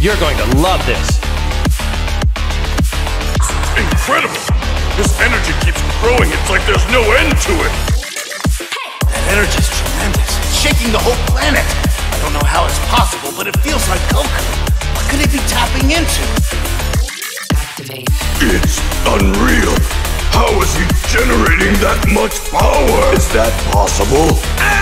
You're going to love this. Incredible! This energy keeps growing. It's like there's no end to it. That energy's tremendous. It's shaking the whole planet. I don't know how it's possible, but it feels like Goku. What could he be tapping into? Activate. It's unreal. How is he generating that much power? Is that possible?